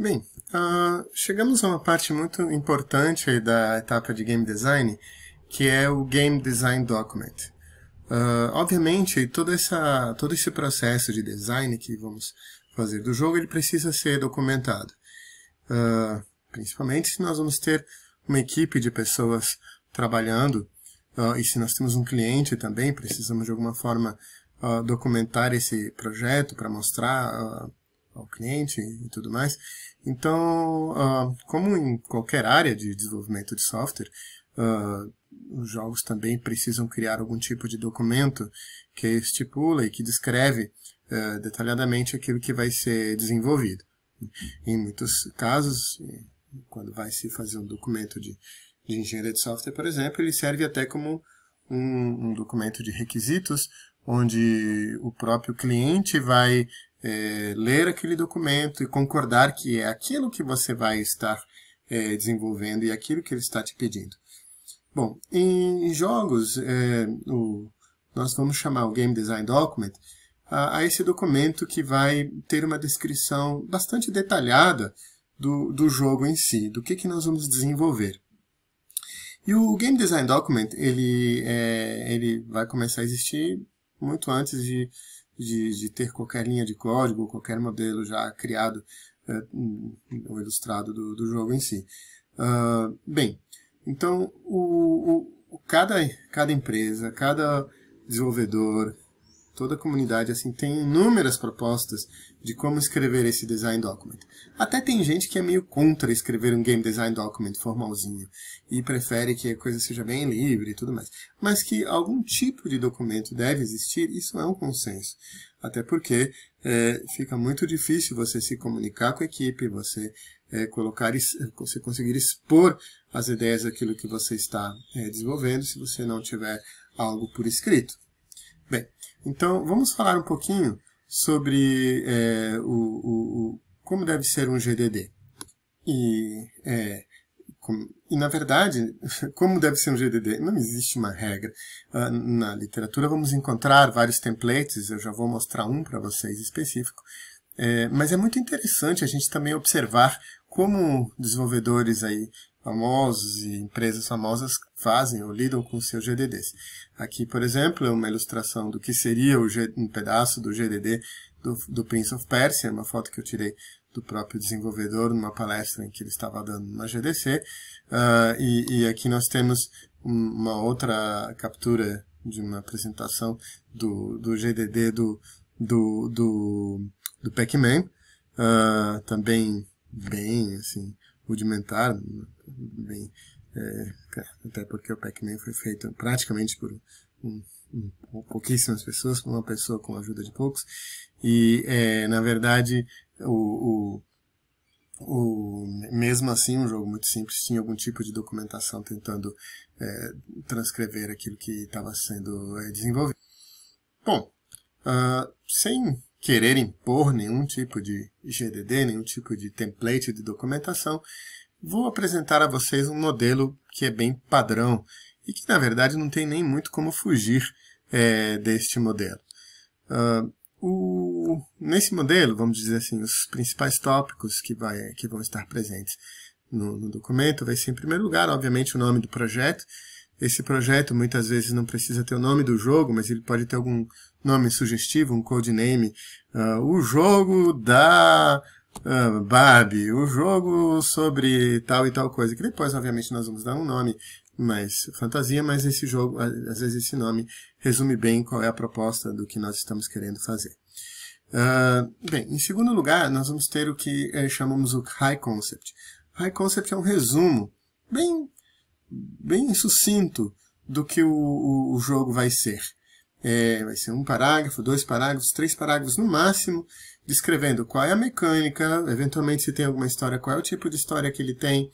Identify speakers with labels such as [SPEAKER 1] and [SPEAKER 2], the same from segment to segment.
[SPEAKER 1] Bem, uh, chegamos a uma parte muito importante da etapa de game design, que é o Game Design Document. Uh, obviamente, todo, essa, todo esse processo de design que vamos fazer do jogo, ele precisa ser documentado. Uh, principalmente se nós vamos ter uma equipe de pessoas trabalhando, e se nós temos um cliente também, precisamos de alguma forma documentar esse projeto para mostrar ao cliente e tudo mais. Então, uh, como em qualquer área de desenvolvimento de software, uh, os jogos também precisam criar algum tipo de documento que estipula e que descreve uh, detalhadamente aquilo que vai ser desenvolvido. Em muitos casos, quando vai se fazer um documento de, de engenharia de software, por exemplo, ele serve até como um, um documento de requisitos, onde o próprio cliente vai é, ler aquele documento e concordar que é aquilo que você vai estar é, desenvolvendo e aquilo que ele está te pedindo. Bom, em jogos, é, o, nós vamos chamar o Game Design Document a, a, esse documento que vai ter uma descrição bastante detalhada do, do jogo em si, do que, que nós vamos desenvolver. E o Game Design Document, ele, é, ele vai começar a existir muito antes de de, de ter qualquer linha de código, qualquer modelo já criado é, ou ilustrado do, do jogo em si. Uh, bem, então o, o, cada, cada empresa, cada desenvolvedor, toda a comunidade assim tem inúmeras propostas de como escrever esse design document. Até tem gente que é meio contra escrever um game design document formalzinho e prefere que a coisa seja bem livre e tudo mais. Mas que algum tipo de documento deve existir, isso é um consenso. Até porque é, fica muito difícil você se comunicar com a equipe, você é, colocar, você conseguir expor as ideias daquilo que você está é, desenvolvendo se você não tiver algo por escrito. Bem, então vamos falar um pouquinho sobre é, o, o, o, como deve ser um GDD. E, é, com, e, na verdade, como deve ser um GDD? Não existe uma regra. Uh, na literatura vamos encontrar vários templates, eu já vou mostrar um para vocês específico. É, mas é muito interessante a gente também observar como desenvolvedores aí famosos e empresas famosas fazem ou lidam com seus GDDs. Aqui, por exemplo, é uma ilustração do que seria um pedaço do GDD do, do Prince of Persia, uma foto que eu tirei do próprio desenvolvedor numa palestra em que ele estava dando na GDC. Uh, ah, e, e, aqui nós temos uma outra captura de uma apresentação do, do GDD do, do, do, do Pac-Man, uh, também bem assim, rudimentar, bem, é, até porque o Pac-Man foi feito praticamente por um, um, pouquíssimas pessoas, por uma pessoa com a ajuda de poucos, e é, na verdade o, o, o, mesmo assim um jogo muito simples tinha algum tipo de documentação tentando é, transcrever aquilo que estava sendo é, desenvolvido. Bom, uh, sem querer impor nenhum tipo de GDD, nenhum tipo de template de documentação, vou apresentar a vocês um modelo que é bem padrão e que, na verdade, não tem nem muito como fugir é, deste modelo. Uh, o, nesse modelo, vamos dizer assim, os principais tópicos que, vai, que vão estar presentes no, no documento vai ser, em primeiro lugar, obviamente, o nome do projeto. Esse projeto muitas vezes não precisa ter o nome do jogo, mas ele pode ter algum nome sugestivo, um codename. Uh, o jogo da uh, Barbie, o jogo sobre tal e tal coisa, que depois, obviamente, nós vamos dar um nome mais fantasia, mas esse jogo, às vezes esse nome resume bem qual é a proposta do que nós estamos querendo fazer. Uh, bem, em segundo lugar, nós vamos ter o que é, chamamos o High Concept. High Concept é um resumo bem, bem sucinto do que o, o, o jogo vai ser. É, vai ser um parágrafo, dois parágrafos, três parágrafos no máximo, descrevendo qual é a mecânica, eventualmente se tem alguma história, qual é o tipo de história que ele tem,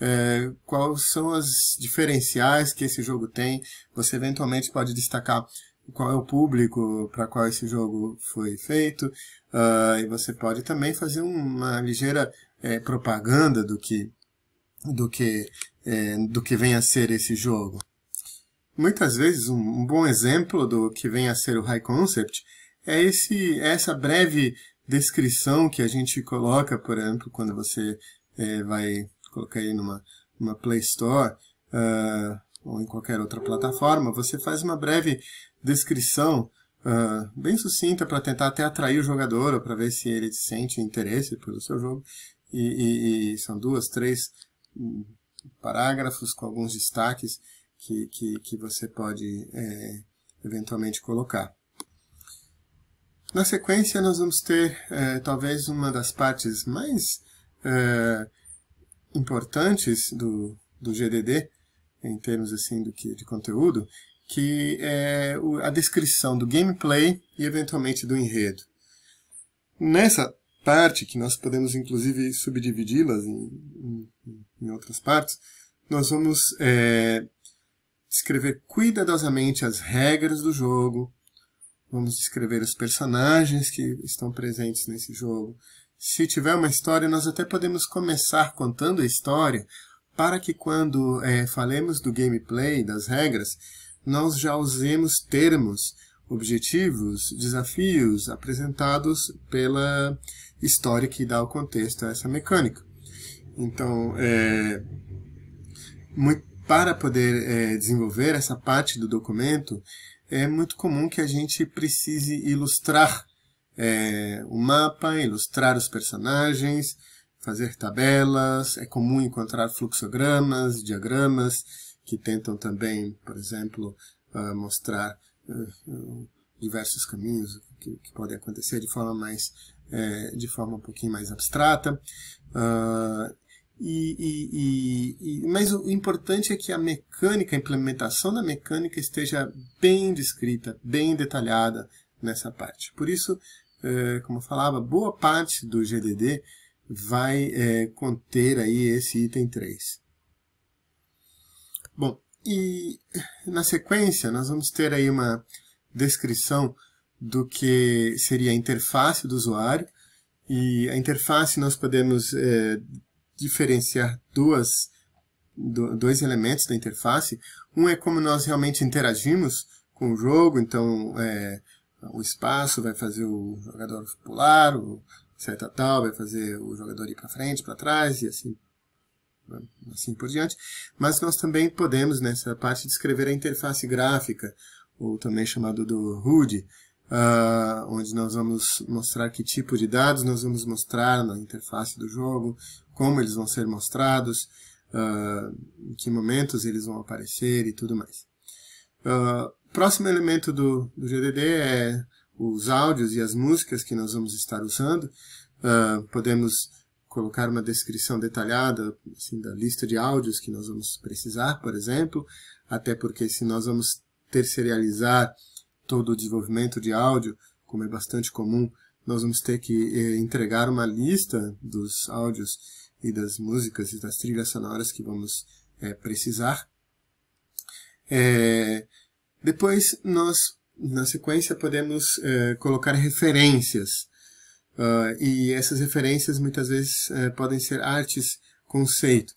[SPEAKER 1] é, quais são as diferenciais que esse jogo tem. Você eventualmente pode destacar qual é o público para qual esse jogo foi feito, uh, e você pode também fazer uma ligeira é, propaganda do que, do, que, é, do que vem a ser esse jogo. Muitas vezes, um, um bom exemplo do que vem a ser o High Concept é esse, essa breve descrição que a gente coloca, por exemplo, quando você é, vai colocar aí numa, numa Play Store uh, ou em qualquer outra plataforma, você faz uma breve descrição uh, bem sucinta para tentar até atrair o jogador para ver se ele sente interesse pelo seu jogo. E, e, e são duas, três parágrafos com alguns destaques que, que, que você pode é, eventualmente colocar. Na sequência, nós vamos ter é, talvez uma das partes mais é, importantes do, do GDD, em termos assim do que, de conteúdo, que é a descrição do gameplay e eventualmente do enredo. Nessa parte, que nós podemos inclusive subdividi-las em, em, em, outras partes, nós vamos é, descrever cuidadosamente as regras do jogo, vamos descrever os personagens que estão presentes nesse jogo. Se tiver uma história, nós até podemos começar contando a história para que quando é, falemos do gameplay, das regras, nós já usemos termos, objetivos, desafios apresentados pela história que dá o contexto a essa mecânica. Então, é, muito, para poder é, desenvolver essa parte do documento, é muito comum que a gente precise ilustrar é, o mapa, ilustrar os personagens, fazer tabelas. É comum encontrar fluxogramas, diagramas, que tentam também, por exemplo, uh, mostrar uh, diversos caminhos que, que, podem acontecer de forma mais é, de forma um pouquinho mais abstrata. Uh, e, e, e, mas o importante é que a mecânica, a implementação da mecânica esteja bem descrita, bem detalhada nessa parte. Por isso, é, como eu falava, boa parte do GDD vai é, conter aí esse item 3. Bom, e na sequência nós vamos ter aí uma descrição do que seria a interface do usuário. E a interface nós podemos é, diferenciar duas, dois elementos da interface. Um é como nós realmente interagimos com o jogo, então é, o espaço vai fazer o jogador pular, o seta tal vai fazer o jogador ir para frente, para trás e assim, assim por diante. Mas nós também podemos, nessa parte, descrever a interface gráfica, ou também chamado do HUD, uh, onde nós vamos mostrar que tipo de dados nós vamos mostrar na interface do jogo, como eles vão ser mostrados, uh, em que momentos eles vão aparecer e tudo mais. Uh, próximo elemento do, do GDD é os áudios e as músicas que nós vamos estar usando. Uh, podemos colocar uma descrição detalhada assim, da lista de áudios que nós vamos precisar, por exemplo, até porque se nós vamos terceirizar todo o desenvolvimento de áudio, como é bastante comum, nós vamos ter que eh, entregar uma lista dos áudios e das músicas e das trilhas sonoras que vamos eh, precisar. É, depois, nós, na sequência, podemos eh, colocar referências. Uh, e essas referências, muitas vezes, podem ser artes conceito.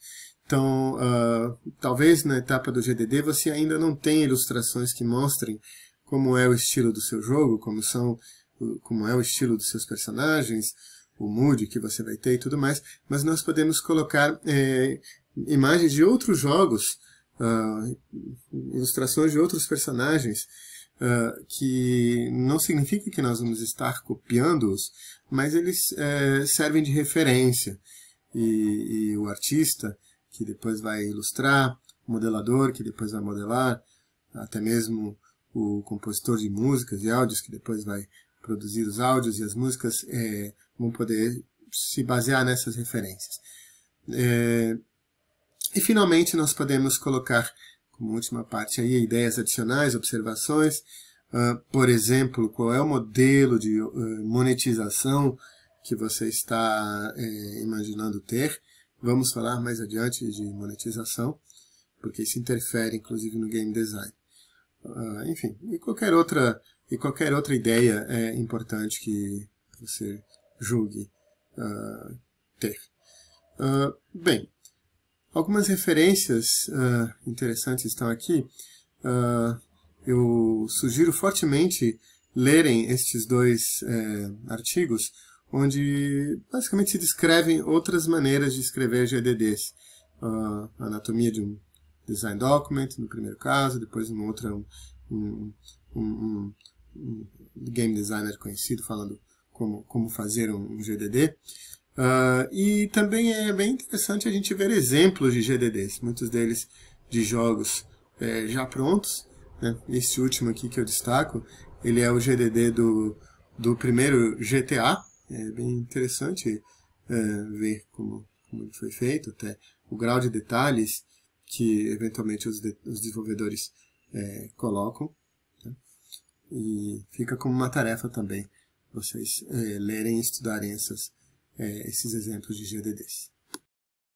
[SPEAKER 1] Então, uh, talvez na etapa do GDD você ainda não tenha ilustrações que mostrem como é o estilo do seu jogo, como são, como é o estilo dos seus personagens, o mood que você vai ter e tudo mais, mas nós podemos colocar é, imagens de outros jogos, uh, ilustrações de outros personagens, uh, que não significa que nós vamos estar copiando-os, mas eles é, servem de referência. E, e o artista, que depois vai ilustrar, o modelador, que depois vai modelar, até mesmo o compositor de músicas e áudios, que depois vai produzir os áudios e as músicas, é, vão poder se basear nessas referências. É, e finalmente nós podemos colocar como última parte aí ideias adicionais, observações, uh, por exemplo, qual é o modelo de uh, monetização que você está uh, imaginando ter. Vamos falar mais adiante de monetização, porque isso interfere inclusive no game design. Uh, enfim, e qualquer outra e qualquer outra ideia é importante que você julgue uh, ter. Uh, bem, algumas referências interessantes estão aqui. eu sugiro fortemente lerem estes dois artigos. onde basicamente se descrevem outras maneiras de escrever GDDs. Anatomia de um design document, no primeiro caso, depois um outro um, um, um, um, game designer conhecido falando como, como fazer um, GDD. Uh, e também é bem interessante a gente ver exemplos de GDDs, muitos deles de jogos é, já prontos. Né? Esse último aqui que eu destaco, ele é o GDD do, do primeiro GTA. É bem interessante é, ver como, como ele foi feito, até o grau de detalhes que eventualmente os, de, os desenvolvedores é, colocam. Né? E fica como uma tarefa também vocês é, lerem e estudarem essas, é, esses exemplos de GDDs.